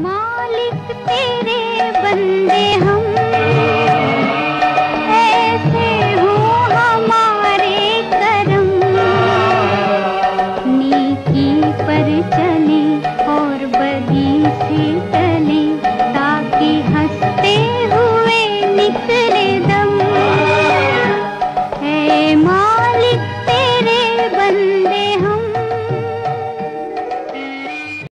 मालिक तेरे बंदे हम। ऐसे हमारे कर्म। नीकी पर चले